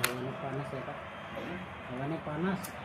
Hawannya panas ya kak. Panas.